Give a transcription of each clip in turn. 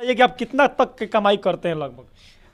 ये कि आप कितना तक की कमाई करते हैं लगभग?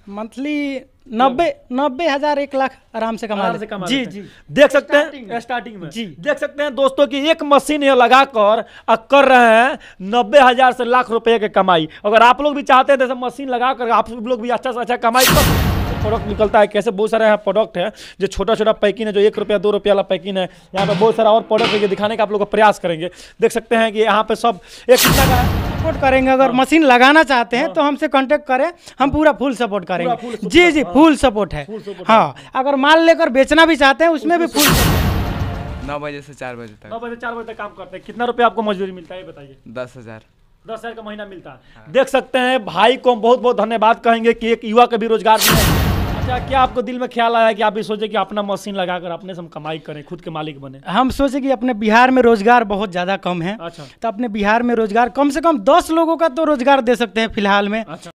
मंथली नब्बे नब्बे हज़ार एक लाख आराम से कमा से कमा जी जी। देख सकते हैं स्टार्टिंग में। जी। देख सकते हैं दोस्तों की एक मशीन ये लगाकर कर रहे हैं नब्बे हज़ार से लाख रुपए की कमाई। अगर आप लोग भी चाहते हैं जैसे मशीन लगाकर आप लोग भी अच्छा से अच्छा कमाई कर प्रोडक्ट निकलता है। कैसे बहुत सारे यहाँ प्रोडक्ट है जो छोटा छोटा पैकिंग है जो एक रुपया दो रुपया वाला पैकिंग है। यहाँ पे बहुत सारा और प्रोडक्ट है ये दिखाने का आप लोग का प्रयास करेंगे। देख सकते हैं कि यहाँ पे सब एक कितना का है सपोर्ट करेंगे। अगर मशीन लगाना चाहते हैं तो हमसे कांटेक्ट करें। हम पूरा फुल सपोर्ट करेंगे। जी जी फुल सपोर्ट है। हाँ। अगर माल लेकर बेचना भी चाहते हैं उसमें भी फुल नौ बजे से चार बजे तक। नौ बजे चार बजे तक काम करते हैं। कितना रुपया आपको मजदूरी मिलता है ये बताइए? दस हज़ार। दस हज़ार का महीना मिलता है। देख सकते हैं भाई को हम बहुत बहुत धन्यवाद कहेंगे कि एक युवा का भी रोज़गार अच्छा क्या आपको दिल में ख्याल आया कि आप भी सोचे कि अपना मशीन लगाकर अपने से हम कमाई करें खुद के मालिक बने। हम सोचे कि अपने बिहार में रोज़गार बहुत ज़्यादा कम है। अच्छा। तो अपने बिहार में रोज़गार कम से कम दस लोगों का तो रोज़गार दे सकते हैं फ़िलहाल में। अच्छा।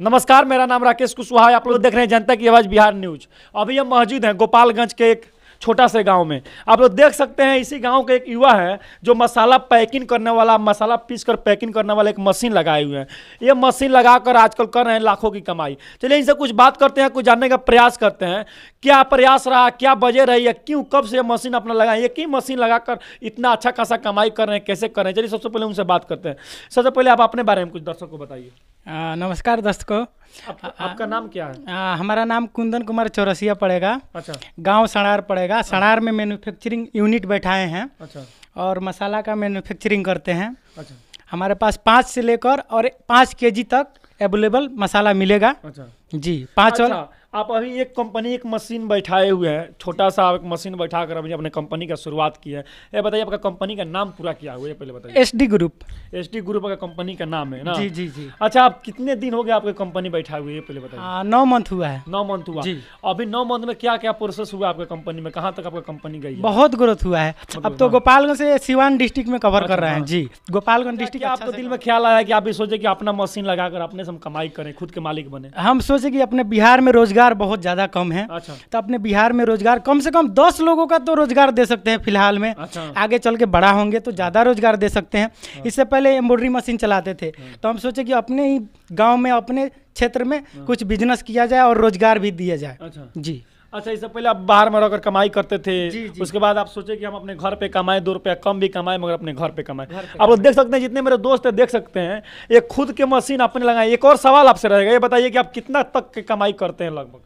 नमस्कार मेरा नाम राकेश कुशवाहा आप लोग देख रहे हैं जनता की आवाज़ बिहार न्यूज़। अभी हम मौजूद हैं गोपालगंज के एक छोटा से गाँव में। आप लोग देख सकते हैं, इसी गाँव के एक युवा है, जो मसाला पैकिंग करने वाला, मसाला पीस कर पैकिंग करने वाला एक मशीन लगाए हुए हैं। ये मशीन लगाकर आजकल कर रहे हैं लाखों की कमाई। चलिए इनसे कुछ बात करते हैं, कुछ जानने का प्रयास करते हैं। क्या प्रयास रहा, क्या वजह रही है क्यों, कब से ये मशीन अपना लगाए ये की मशीन लगाकर इतना अच्छा खासा कमाई कर रहे हैं, कैसे कर रहे हैं? चलिए सबसे पहले उनसे बात करते हैं। सबसे पहले आप अपने बारे में कुछ दर्शकों को बताइए। आ, नमस्कार दर्शकों आप, आपका नाम क्या है? आ, हमारा नाम कुंदन कुमार चौरसिया पड़ेगा। अच्छा। गाँव सणार पड़ेगा। सणार में मैन्युफैक्चरिंग यूनिट बैठाए हैं अच्छा। और मसाला का मैन्युफैक्चरिंग करते हैं। अच्छा। हमारे पास पाँच से लेकर और पाँच के तक अवेलेबल मसाला मिलेगा। अच्छा। जी पाँच अच्छा, और आप अभी एक कंपनी एक मशीन बैठाए हुए हैं छोटा सा एक मशीन बैठा कर अभी अपने कंपनी का शुरुआत की है। ये बताइए आपका कंपनी का नाम पूरा क्या हुआ ये पहले बताइए। S D group S D group का कंपनी का नाम है ना? जी जी जी। अच्छा आप कितने दिन हो गए आपकी कंपनी बैठा हुई है पहले बताइए। नौ मंथ हुआ है। नौ मंथ हुआ। जी। अभी नौ मंथ में क्या क्या प्रोसेस हुआ आपके कंपनी में? कहाँ तक आपका कंपनी गई बहुत ग्रोथ हुआ है। अब तो गोपालगंज से सिवान डिस्ट्रिक्ट में कवर कर रहे हैं। हाँ। जी गोपालगंज डिस्ट्रिक्ट आपको दिल में ख्याल आया कि आप भी सोचे कि अपना मशीन लगाकर अपने से हम कमाई करें खुद के मालिक बने? हम सोचे कि अपने बिहार में रोज़गार बहुत ज़्यादा कम है। अच्छा। तो अपने बिहार में रोज़गार कम से कम दस लोगों का तो रोज़गार दे सकते हैं फ़िलहाल में। अच्छा। आगे चल के बड़ा होंगे तो ज़्यादा रोज़गार दे सकते हैं। इससे पहले एम्ब्रॉयडरी मशीन चलाते थे। तो हम सोचे कि अपने ही गाँव में अपने क्षेत्र में कुछ बिज़नेस किया जाए और रोज़गार भी दिया जाए। अच्छा। जी। अच्छा इससे पहले आप बाहर में रहकर कमाई करते थे। जी, जी। उसके बाद आप सोचे कि हम अपने घर पे कमाए दो रुपया कम भी कमाए मगर अपने घर पे कमाए। आप लोग देख सकते हैं जितने मेरे दोस्त हैं देख सकते हैं ये खुद के मशीन अपने लगाए एक और सवाल आपसे रहेगा ये बताइए कि आप कितना तक की कमाई करते हैं लगभग?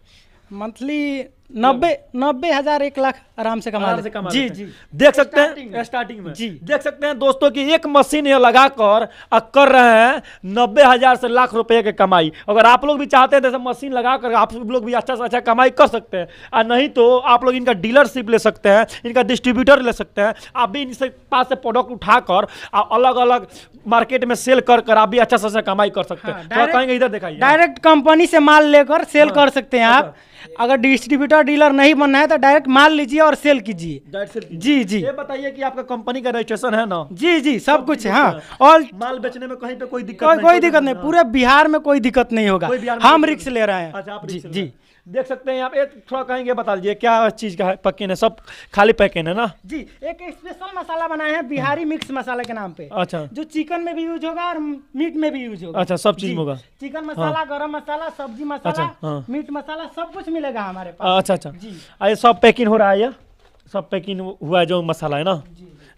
मंथली नब्बे नब्बे हज़ार एक लाख आराम से कमा से कमा जी जी। देख सकते हैं स्टार्टिंग में। जी। देख सकते हैं दोस्तों की एक मशीन ये लगाकर आ कर रहे हैं नब्बे हज़ार से लाख रुपए की कमाई। अगर आप लोग भी चाहते हैं जैसे मशीन लगाकर आप लोग भी अच्छा से अच्छा कमाई कर सकते हैं और नहीं तो आप लोग इनका डीलरशिप ले सकते हैं इनका डिस्ट्रीब्यूटर ले सकते हैं। आप भी इनसे पास से प्रोडक्ट उठाकर अलग अलग मार्केट में सेल कर कर आप भी अच्छा से अच्छा कमाई कर सकते हैं। हाँ, कहेंगे इधर दिखाइए। डायरेक्ट कंपनी से माल लेकर सेल कर सकते हैं आप। अगर डिस्ट्रीब्यूटर डीलर नहीं बनना है तो डायरेक्ट माल लीजिए और सेल कीजिए। जी जी। ये बताइए कि आपका कंपनी का रजिस्ट्रेशन है ना? जी जी सब कुछ है। हाँ। और माल बेचने में कहीं पे कोई दिक्कत कोई दिक्कत नहीं पूरे बिहार में कोई दिक्कत नहीं होगा। हम रिक्स ले रहे अच्छा हैं जी जी। हैं। देख सकते हैं आप ये थोड़ा कहेंगे बता दीजिए क्या चीज़ का है पैकिंग है सब खाली पैकिंग है ना? जी एक स्पेशल मसाला बनाए हैं बिहारी मिक्स मसाला के नाम पे। अच्छा। जो चिकन में भी यूज़ होगा और मीट में भी यूज़ होगा। अच्छा, सब चीज़ में होगा। चिकन मसाला गरम मसाला सब्ज़ी मसाला अच्छा, हाँ। मीट मसाला सब कुछ मिलेगा हमारे पास। अच्छा अच्छा। जी। ये सब पैकिंग हो रहा है ये? सब पैकिंग हुआ है जो मसाला है ना?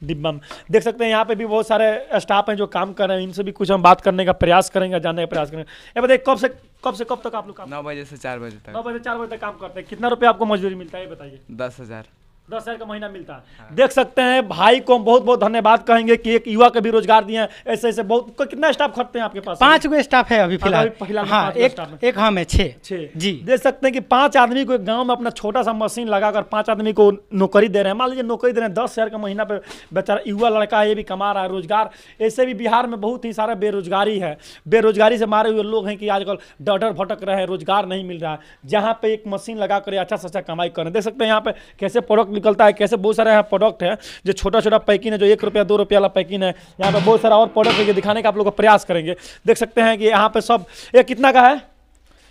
डिब्बा में। देख सकते हैं यहाँ पे भी बहुत सारे स्टाफ हैं जो काम कर रहे हैं इनसे भी कुछ हम बात करने का प्रयास करेंगे जानने का प्रयास करेंगे। ये बताइए कब से कब से कब तक आप लोग काम नौ बजे से चार बजे तक। नौ बजे चार बजे तक काम करते हैं। कितना रुपया आपको मजदूरी मिलता है ये बताइए। दस हज़ार। दस हज़ार का महीना मिलता। है। हाँ। देख सकते हैं भाई को हम बहुत बहुत धन्यवाद कहेंगे कि एक युवा को भी रोज़गार दिए ऐसे ऐसे बहुत कितना स्टाफ खटते हैं आपके पास? पाँच गो स्टाफ है अभी फ़िलहाल। फ़िलहाल हाँ एक एक हम है छः। छः। जी। देख सकते हैं कि पाँच आदमी को एक गाँव में अपना छोटा सा मशीन लगाकर पाँच आदमी को नौकरी दे रहे हैं। मान लीजिए नौकरी दे रहे हैं दस हज़ार का महीना पे बेचारा युवा लड़का है ये भी कमा रहा है रोज़गार। ऐसे भी बिहार में बहुत ही सारा बेरोजगारी है। बेरोजगारी से मारे हुए लोग हैं कि आजकल डर भटक रहे हैं रोज़गार नहीं मिल रहा। है जहाँ पे एक मशीन लगा कर अच्छा से अच्छा कमाई कर रहे हैं। देख सकते हैं यहाँ पे कैसे प्रोडक्ट निकलता है। कैसे? बहुत सारे यहाँ प्रोडक्ट है जो छोटा छोटा पैकिंग है जो एक रुपया दो रुपया वाला पैकिंग है। यहाँ पे बहुत सारा और प्रोडक्ट है दिखाने का आप लोग का प्रयास करेंगे। देख सकते हैं कि यहाँ पे सब ये कितना का है?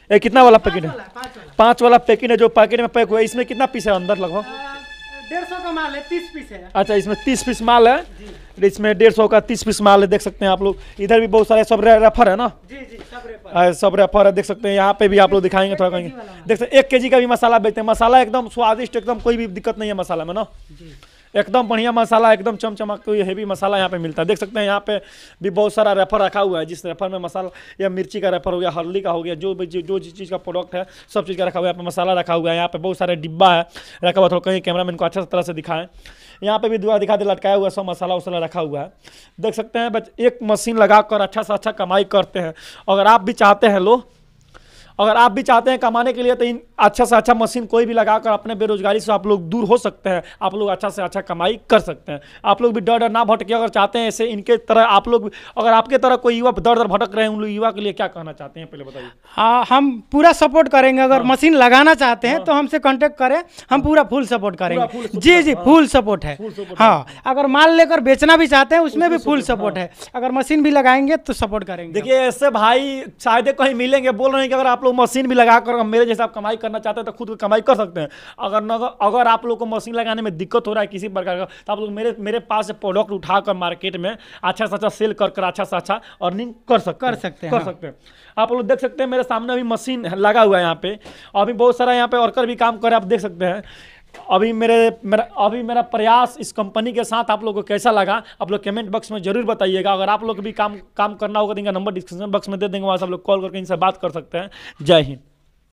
ये कितना वाला पैकेट है? पाँच वाला पैकेट है जो पैकेट में पैक हुआ है। इसमें कितना पीस है अंदर लगभग? डेढ़ सौ का माल है तीस पीस है। अच्छा इसमें तीस पीस माल है। इसमें डेढ़ सौ का तीस पीस माल है देख सकते हैं आप लोग। इधर भी बहुत सारे सब रेफर है ना? जी जी। सब रेपर रेफर है देख सकते हैं यहाँ पे भी आप लोग दिखाएँगे थोड़ा कहीं देख सकते एक के का भी मसाला बेचते हैं मसाला एकदम स्वादिष्ट एकदम कोई भी दिक्कत नहीं है मसाला में ना? एकदम बढ़िया मसाला, एकदम चमचमाक कोई हेवी मसाला यहाँ पे मिलता है। देख सकते हैं यहाँ पे भी बहुत सारा रेफर रखा हुआ है, जिस रेफर में मसाला या मिर्ची का रेफर हो गया हल्दी का हो गया, जो भी जो जिस चीज़ का प्रोडक्ट है, सब चीज़ का रखा हुआ है, यहाँ पे मसाला रखा हुआ है, यहाँ पे बहुत सारे डिब्बा है, रखा हुआ, थोड़ा कहीं कैमरा मैन को अच्छा तरह से दिखाएँ। यहाँ पे भी दुआ दिखा दे, लटकाया हुआ सब मसाला वसाला रखा हुआ है। देख सकते हैं, बच, एक मशीन लगा कर अच्छा से अच्छा कमाई करते हैं। अगर आप भी चाहते हैं लो अगर आप भी चाहते हैं कमाने के लिए तो इन अच्छा से अच्छा मशीन कोई भी लगाकर अपने बेरोजगारी से आप लोग दूर हो सकते हैं। आप लोग अच्छा से अच्छा कमाई कर सकते हैं। आप लोग भी डर डर ना भटके अगर चाहते हैं ऐसे इनके तरह आप लोग अगर आपके तरह कोई युवा दर दर भटक रहे हैं उन लोग युवा के लिए क्या कहना चाहते हैं पहले बताइए। हाँ हम पूरा सपोर्ट करेंगे। अगर मशीन लगाना चाहते हैं तो हमसे कॉन्टेक्ट करें। हम पूरा फुल सपोर्ट करेंगे। जी जी फुल सपोर्ट है। हाँ। अगर माल लेकर बेचना भी चाहते हैं उसमें भी फुल सपोर्ट है। अगर मशीन भी लगाएँगे तो सपोर्ट करेंगे। देखिए ऐसे भाई शायद कहीं मिलेंगे बोल रहे हैं कि अगर आप लोग मशीन भी लगा कर मेरे जैसे आप कमाई करना चाहते हैं तो खुद कमाई कर सकते हैं। अगर न अगर आप लोग को मशीन लगाने में दिक्कत हो रहा है किसी प्रकार का तो आप लोग मेरे मेरे पास से प्रोडक्ट उठाकर मार्केट में अच्छा से अच्छा सेल कर कर अच्छा से अच्छा अर्निंग कर सकते कर सकते हैं, कर हाँ। सकते हैं। आप लोग देख सकते हैं मेरे सामने अभी मशीन लगा हुआ है यहाँ पे। अभी बहुत सारा यहाँ पे वर्कर भी काम कर रहे हैं आप देख सकते हैं। अभी मेरे, मेरा, अभी मेरा प्रयास इस कंपनी के साथ आप लोगों को कैसा लगा? आप लोग कमेंट बॉक्स में ज़रूर बताइएगा। अगर आप लोग भी काम काम करना होगा तो इनका नंबर डिस्क्रिप्शन बॉक्स में दे देंगे। वहाँ से आप लोग कॉल करके इनसे बात कर सकते हैं। जय हिंद।